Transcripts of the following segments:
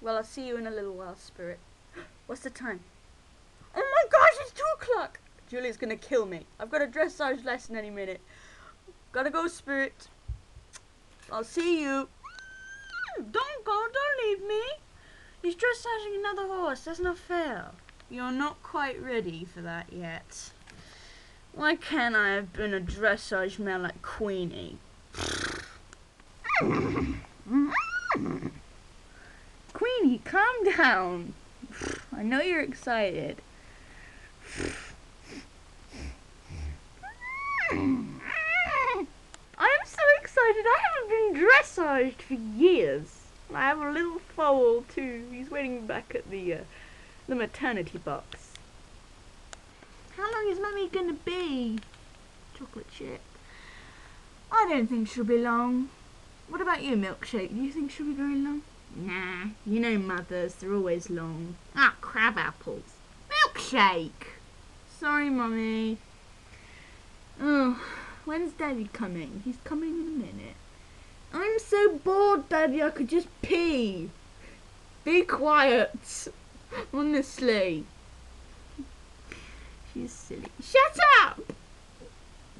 Well, I'll see you in a little while, Spirit. What's the time? Oh my gosh, it's two o'clock! Julia's gonna kill me. I've got a dressage lesson any minute. Gotta go, Spirit. I'll see you. Don't go, don't leave me. He's dressaging another horse. That's not fair. You're not quite ready for that yet. Why can't I have been a dressage man like? Queenie, calm down. I know you're excited. I'm so excited. I haven't been dressaged for years. I have a little foal too. He's waiting back at the uh, the maternity box. How long is Mummy gonna be? Chocolate chip. I don't think she'll be long. What about you, Milkshake? Do you think she'll be very long? Nah, you know mothers, they're always long. Ah, crab apples. Milkshake! Sorry, Mummy. Oh, when's Daddy coming? He's coming in a minute. I'm so bored, Daddy, I could just pee. Be quiet. Honestly. She's silly. Shut up!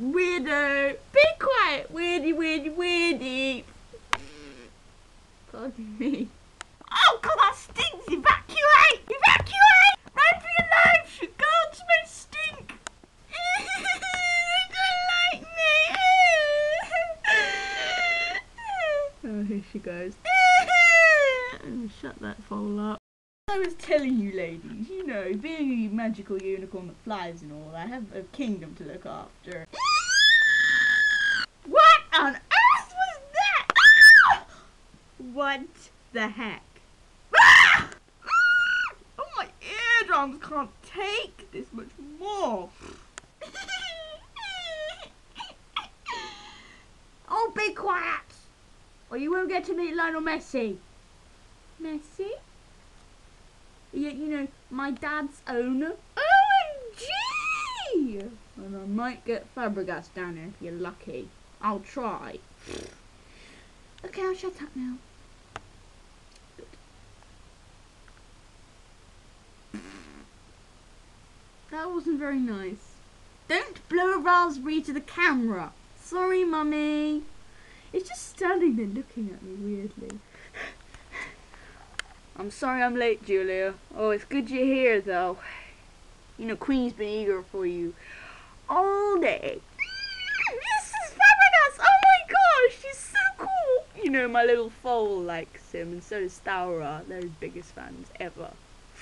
Weirdo! Be quiet! Weirdy, weirdy, weirdy! Pardon me. Oh god, that stinks! Evacuate! Evacuate! Run for your life! Your gods may stink! they don't like me! oh, here she goes. Shut that foal up. I was telling you ladies, you know, being a magical unicorn that flies and all, I have a kingdom to look after. what on earth was that? Ah! What the heck? Ah! Ah! Oh, my eardrums can't take this much more. oh, be quiet, or you won't get to meet Lionel Messi. Messi? Yeah, you know, my dad's owner. OMG! And I might get Fabregas down there if you're lucky. I'll try. Okay, I'll shut up now. That wasn't very nice. Don't blow a raspberry to the camera. Sorry, mummy. It's just standing there looking at me weirdly. I'm sorry I'm late, Julia. Oh, it's good you're here, though. You know, Queen's been eager for you all day. Mrs. Fabregas! Oh my gosh, she's so cool! You know, my little foal likes him, and so does Staura. They're his biggest fans ever.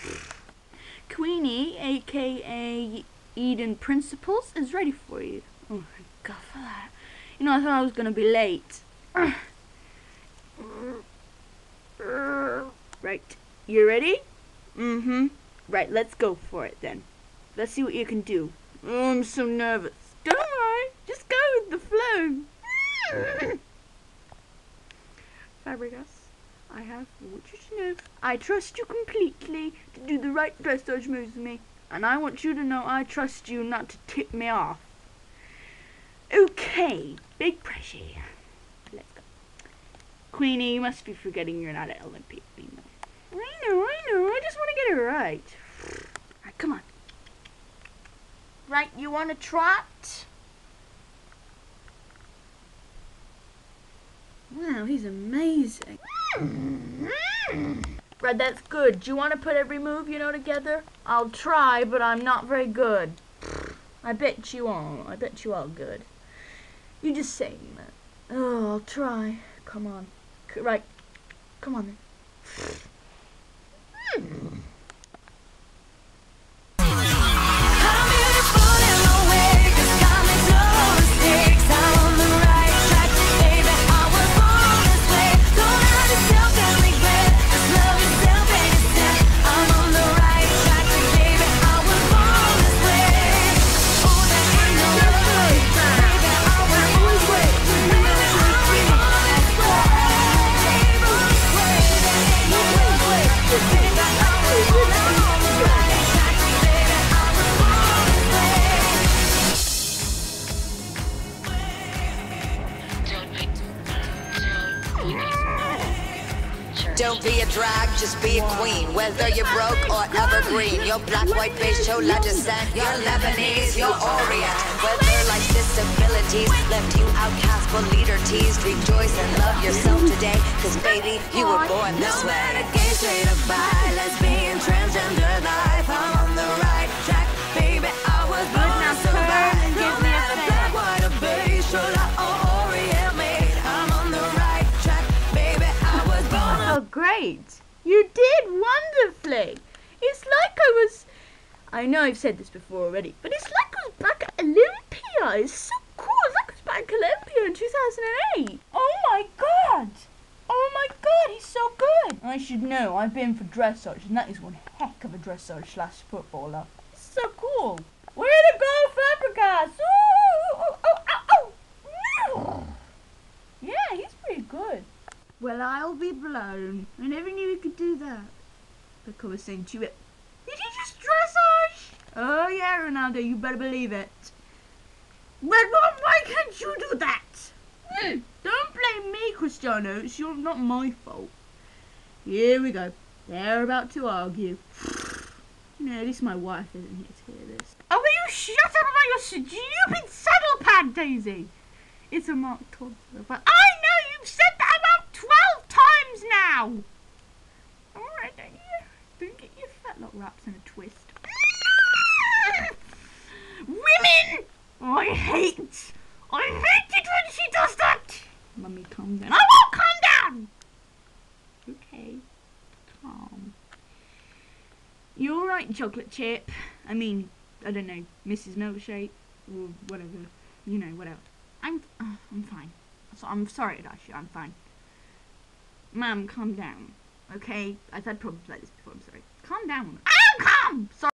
Queenie, aka Eden Principles, is ready for you. Oh my god, for that. You know, I thought I was gonna be late. Right, you ready? Mm-hmm. Right, let's go for it then. Let's see what you can do. Oh, I'm so nervous. Don't worry, just go with the flow. Fabregas, I have what you to know. I trust you completely do the dressage moves with me, and I want you to know I trust you not to tip me off. Okay, big pressure. Let's go. Queenie, you must be forgetting you're not an Olympic female. I know, I know. I just want to get it right. Alright, come on. Right, you want to trot? Wow, he's amazing. Mm. Right, that's good. Do you want to put every move you know together? I'll try, but I'm not very good. I bet you all. I bet you all good. You just saying that. Oh, I'll try. Come on. Right. Come on then. Be a drag, just be a queen. Whether you're broke or evergreen, you're black, white, beige, chola descent, you're Lebanese, you're Orient. Whether life's disabilities left you outcast but leader teased, rejoice and love yourself today. Cause baby, you were born this No way. matter gay, straight or bi, lesbian, transgender life, I was. I know I've said this before already, but it's like I was back at Olympia! It's so cool! It's like I was back at Olympia in 2008! Oh my god! Oh my god, he's so good! I should know, I've been for dressage, and that is one heck of a dressage slash footballer. It's so cool! Way to go, Fabregas! Ooh, oh, oh, oh, oh. Yeah, he's pretty good. Well, I'll be blown. I never knew he could do that. Look, I was saying you, did you just dressage? Oh yeah, Ronaldo, you better believe it. But Mom, why can't you do that? Don't blame me, Cristiano. It's your, not my fault. Here we go. They're about to argue. No, at least my wife isn't here to hear this. Oh, will you shut up about your stupid saddle pad, Daisy? It's a Mark toddler, but I know you've said that about twelve times now. All right, don't you? Don't get your fetlock wraps in a twist. Women, I hate. I hate it when she does that. Mummy, calm down. I won't calm down. Okay, calm. You're all right, chocolate chip? I mean, I don't know, Mrs. Milkshake or whatever. You know, whatever. I'm uh, I'm fine. So I'm sorry, Dashi. I'm fine. Ma'am, calm down. Okay, I've had problems like this before. I'm sorry. Calm down. I am calm. Sorry.